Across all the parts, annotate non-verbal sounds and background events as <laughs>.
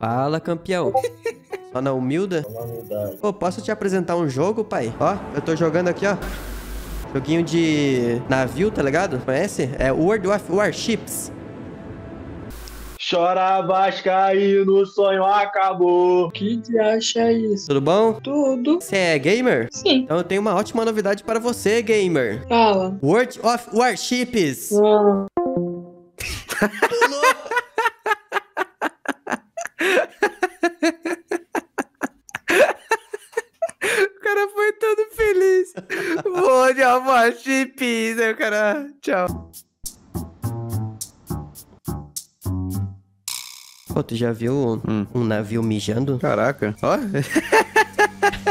Fala, campeão. Só na humilda? Na humildade. Pô, posso te apresentar um jogo, pai? Ó, eu tô jogando aqui, ó. Joguinho de navio, tá ligado? Conhece? É World of Warships. Chora Vascaíno, o sonho acabou. O que que acha isso? Tudo bom? Tudo. Você é gamer? Sim. Então eu tenho uma ótima novidade para você, gamer. Fala. World of Warships. Ah, <laughs> O cara foi todo feliz. Of Warships. Aí o cara, tchau. Pô, tu já viu Hum. um navio mijando? Caraca. Ó, <laughs>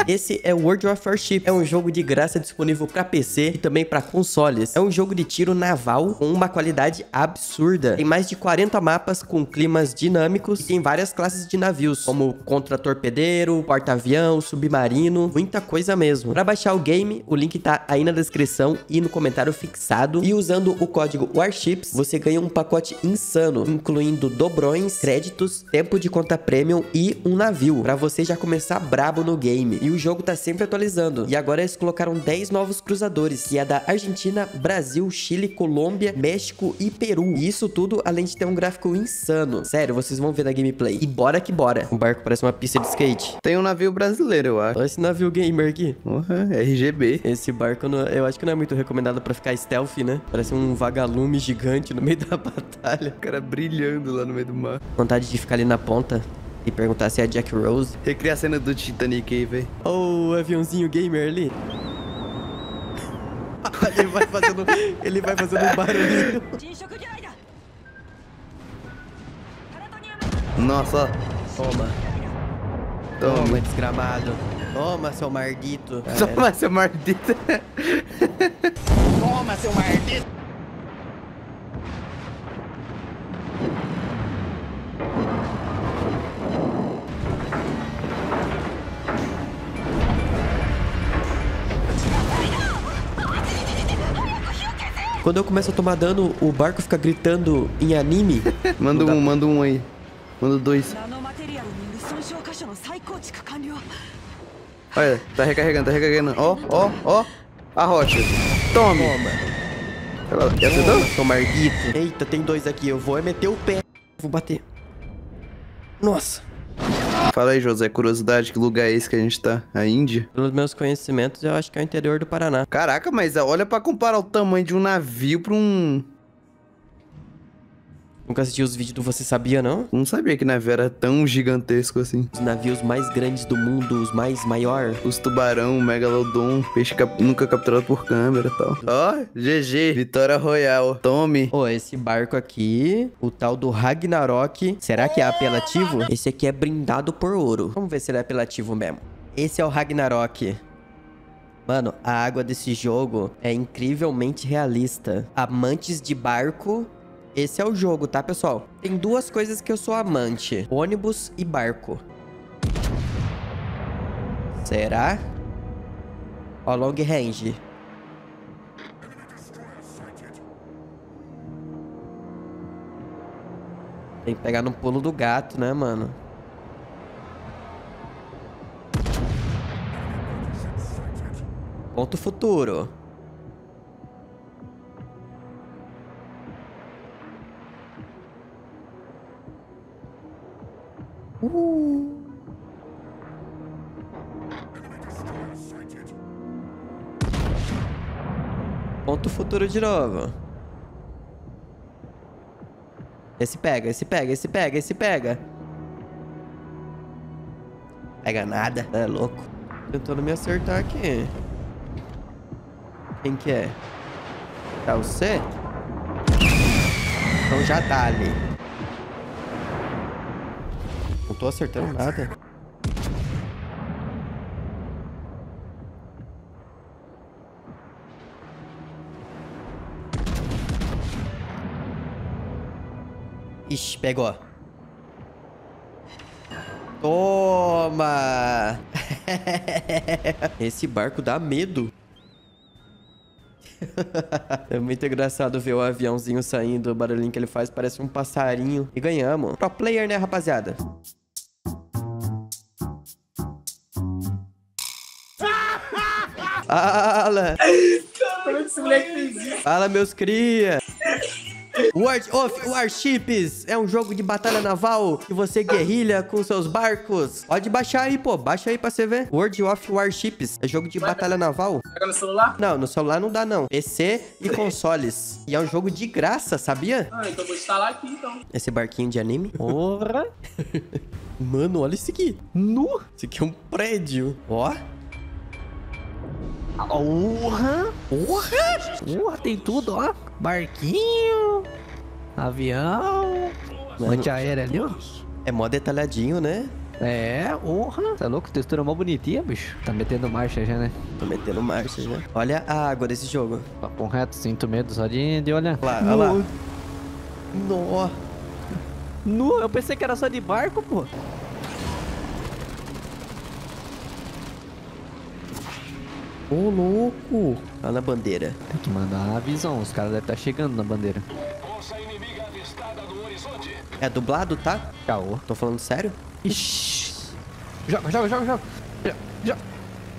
Esse é World of Warship. É um jogo de graça disponível pra PC e também pra consoles. É um jogo de tiro naval com uma qualidade absurda. Tem mais de 40 mapas com climas dinâmicos e tem várias classes de navios, como contra-torpedeiro, porta-avião, submarino, muita coisa mesmo. Pra baixar o game, o link tá aí na descrição e no comentário fixado. E usando o código Warships, você ganha um pacote insano, incluindo dobrões, créditos, tempo de conta premium e um navio, pra você já começar brabo no game. E o jogo tá sempre atualizando. E agora eles colocaram 10 novos cruzadores, que é da Argentina, Brasil, Chile, Colômbia, México e Peru. E isso tudo além de ter um gráfico insano. Sério, vocês vão ver na gameplay. E bora que bora. O barco parece uma pista de skate. tem um navio brasileiro, eu acho. Olha esse navio gamer aqui. Porra, RGB. Esse barco não- eu acho que não é muito recomendado pra ficar stealth, né? Parece um vagalume gigante no meio da <laughs> batalha. O cara brilhando lá no meio do mar. Vontade de ficar ali na ponta e perguntar se é Jack Rose. Recria a cena do Titanic aí, velho. Ou oh, o aviãozinho gamer ali. <laughs> ele vai fazendo, ele vai fazendo um barulhinho. Nossa, toma. Toma, toma desgramado. Toma, seu maldito. Toma, seu maldito. <laughs> toma, seu maldito. Quando eu começo a tomar dano, o barco fica gritando em anime. <laughs> manda um, manda um aí. Manda dois. Olha, tá recarregando, tá recarregando. Ó, ó, ó. A rocha. Tome. Toma. Ela, já acertou? Tomar guita. Eita, tem dois aqui. Eu vou é meter o pé. Vou bater. Nossa. Fala aí, José, curiosidade, que lugar é esse que a gente tá? A Índia? Pelos meus conhecimentos, eu acho que é o interior do Paraná. Caraca, mas olha pra comparar o tamanho de um navio pra um... Nunca assisti os vídeos do Você Sabia, não? Não sabia que navio era tão gigantesco assim. Os navios mais grandes do mundo, os mais maior. Os tubarão, megalodon, peixe cap- nunca capturado por câmera e tal. Ó, GG, Vitória Royal. Tome. Pô, esse barco aqui, o tal do Ragnarok, será que é apelativo? Esse aqui é brindado por ouro. Vamos ver se ele é apelativo mesmo. Esse é o Ragnarok. Mano, a água desse jogo é incrivelmente realista. Amantes de barco, esse é o jogo, tá, pessoal? Tem duas coisas que eu sou amante: ônibus e barco. Será? Ó, long range. Tem que pegar no pulo do gato, né, mano? Ponto futuro. Uh. Ponto futuro de novo. Esse pega, esse pega, esse pega, esse pega. Pega nada, é louco. Tentando me acertar aqui. Quem que é? Tá você? Então já dá ali. Tô acertando nada. Ixi, pegou. Toma! <laughs> Esse barco dá medo. <laughs> é muito engraçado ver o aviãozinho saindo, o barulhinho que ele faz parece um passarinho. E ganhamos. Pro player, né, rapaziada? Fala! Como é que esse moleque fez isso? Fala, meus cria! War, oh, Warships é um jogo de batalha naval que você guerrilha com seus barcos. Pode baixar aí, pô. Baixa aí pra você ver. World of Warships é jogo de batalha naval. Pega no celular? Não, no celular não dá, não. PC e consoles. E é um jogo de graça, sabia? Ah, então vou instalar aqui então. Esse barquinho de anime. Porra. <laughs> Mano, olha isso aqui. Nu. Isso aqui é um prédio. Ó. Porra. Porra! Porra, tem tudo, ó. Barquinho. Avião. Antiaérea ali, ó. É mó detalhadinho, né? É, porra. Tá louco? Textura mó bonitinha, bicho. Tá metendo marcha já, né? Tô metendo marcha, né? Olha a água desse jogo. Papo reto, sinto medo só de, de olhar. Olha lá, olha lá. Nó. Nu, eu pensei que era só de barco, pô. Ô, louco. Olha na bandeira. Tem que mandar a visão. Os caras devem estar chegando na bandeira. É dublado, tá? Caô. Tô falando sério? Ixi. Joga, joga, joga, joga. Já, já.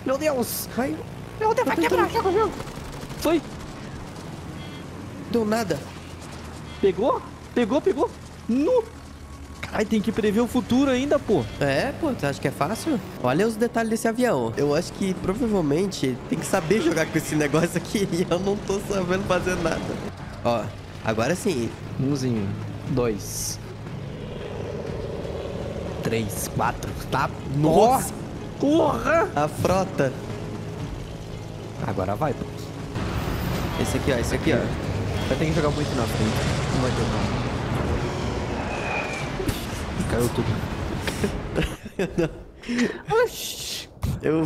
Meu Deus. Ai, Meu Deus, vai quebrar. Joga, joga. Foi. deu nada. Pegou? Pegou, pegou. Nu. Caralho, tem que prever o futuro ainda, pô. É, pô, você acha que é fácil? Olha os detalhes desse avião. Eu acho que provavelmente tem que saber <laughs> jogar com esse negócio aqui e eu não tô sabendo fazer nada. Ó, agora sim. Umzinho. Dois. Três, quatro. Tá. Nossa. Porra! A frota. Agora vai, pô. Esse aqui, ó, esse aqui, ó. Vai ter que jogar muito na frente. Não vai ter não. Caiu tudo. <laughs> Oxi. Eu.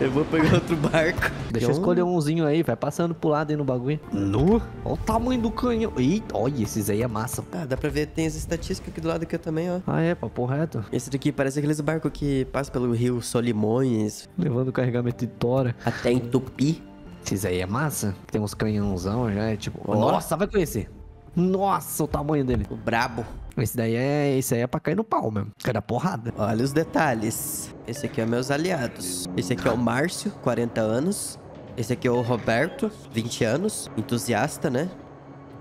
Eu vou pegar outro barco. Deixa eu escolher umzinho aí, vai passando pro lado aí no bagulho. Nu! Olha o tamanho do canhão. Eita, olha, esses aí é massa. Ah, dá pra ver, tem as estatísticas aqui do lado aqui também, ó. Ah, é, papo reto. Esse daqui parece aqueles barcos que passam pelo rio Solimões Levando carregamento de tora. até em Tupi. Esses aí é massa. Tem uns canhãozão já, é tipo... Ó. Nossa, vai conhecer. Nossa, o tamanho dele. O brabo. Esse daí é, esse aí é pra cair no pau mesmo. Era porrada. Olha os detalhes. Esse aqui é meus aliados. Esse aqui é o Márcio, 40 anos. Esse aqui é o Roberto, 20 anos. Entusiasta, né?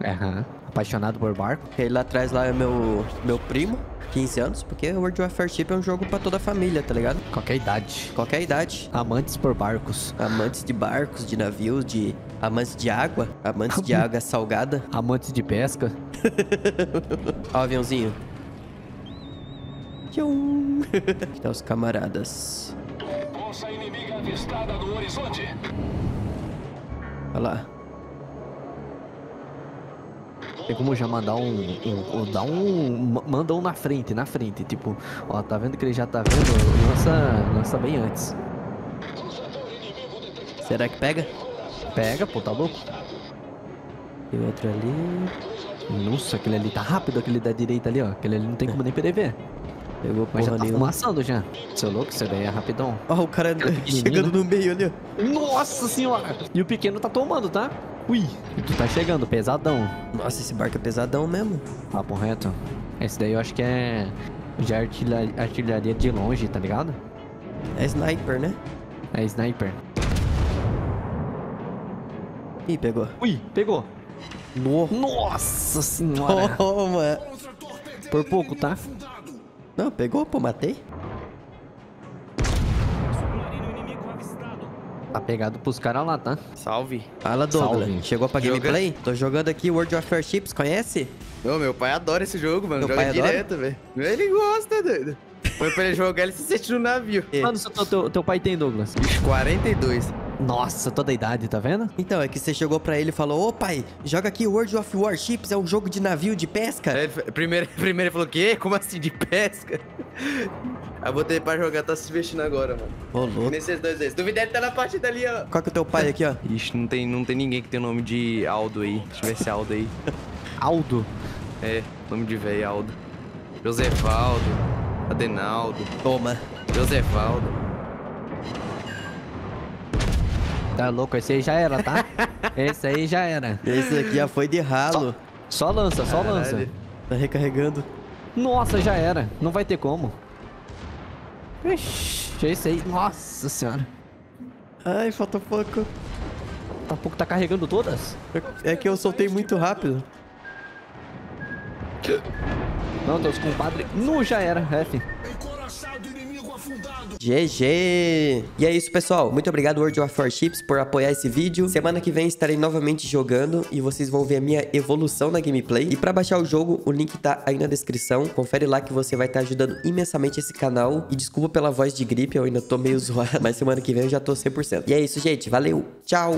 Aham. Apaixonado por barco. Ele lá atrás lá é meu, meu primo, 15 anos. Porque World of Warship é um jogo pra toda a família, tá ligado? Qualquer idade. Qualquer idade. Amantes por barcos. Amantes de barcos, de navios, de... Amantes de água. Amantes de água salgada. <laughs> Amantes de pesca. Ó aviãozinho. Tchum. Aqui tá os camaradas. Força inimiga avistada no horizonte. Olha lá. Tem como já mandar um, um, um- Dar um. ma- Manda um na frente, na frente. Tipo, ó, tá vendo que ele já tá vendo? Lança, lança bem antes. Será que pega? Pega, pô, tá louco? Tem outro ali. Nossa, aquele ali tá rápido, aquele da direita ali, ó. Aquele ali não tem como nem prever. Pegou Mas já porra tá nenhuma. fumaçando já. Seu louco, isso daí é rapidão. Ó, o cara <laughs> chegando no meio ali, ó. Nossa senhora! E o pequeno tá tomando, tá? Ui! E tu tá chegando, pesadão. Nossa, esse barco é pesadão mesmo. Papo reto. Esse daí eu acho que é. Já artilha- artilharia de longe, tá ligado? É sniper, né? É sniper. Ih, pegou. Ui, pegou. No. Nossa senhora! Toma. Por pouco, tá? Não, pegou, pô, matei. Tá pegado pros caras lá, tá? Salve. Fala, Douglas. Salve. Chegou pra Joga- gameplay? Tô jogando aqui World of Warships, conhece? Ô, meu pai adora esse jogo, mano. Meu Joga pai adora? direto, velho. Ele gosta, doido. Foi pra ele jogar, ele se sente no navio. É. Quantos teu, teu, teu pai tem, Douglas? Bicho, 42. Nossa, toda a idade, tá vendo? Então, é que você chegou pra ele e falou: Ô pai, joga aqui World of Warships, é um jogo de navio de pesca. Fa- primeiro, <laughs> primeiro ele falou, quê? Como assim, de pesca? <laughs> Aí eu botei pra jogar, tá se vestindo agora, mano. Ô, louco. Nesses dois aí. Se duvidar, ele tá na partida ali, ó. Qual que é o teu pai aqui, ó? Ixi, não tem, não tem ninguém que tem o nome de Aldo aí. Se tivesse Aldo aí. <laughs> Aldo. É, nome de velho Aldo. Josevaldo, Adenaldo, Toma. Josevaldo. Tá louco? Esse aí já era, tá? <laughs> Esse aí já era. Esse aqui já foi de ralo. Só lança, só lança. Tá recarregando. Nossa, já era. Não vai ter como. Ixi, esse aí. Nossa senhora. Ai, falta pouco. Tá pouco tá carregando todas? É que eu soltei muito rápido. Não, teus compadre. Nu já era, F. GG! E é isso, pessoal. Muito obrigado, World of Warships, por apoiar esse vídeo. Semana que vem estarei novamente jogando e vocês vão ver a minha evolução na gameplay. E pra baixar o jogo, o link tá aí na descrição. Confere lá que você vai estar ajudando imensamente esse canal. E desculpa pela voz de gripe, eu ainda tô meio <laughs> zoado, mas semana que vem eu já tô 100%. E é isso, gente. Valeu! Tchau!